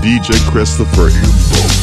DJ Christopher Info.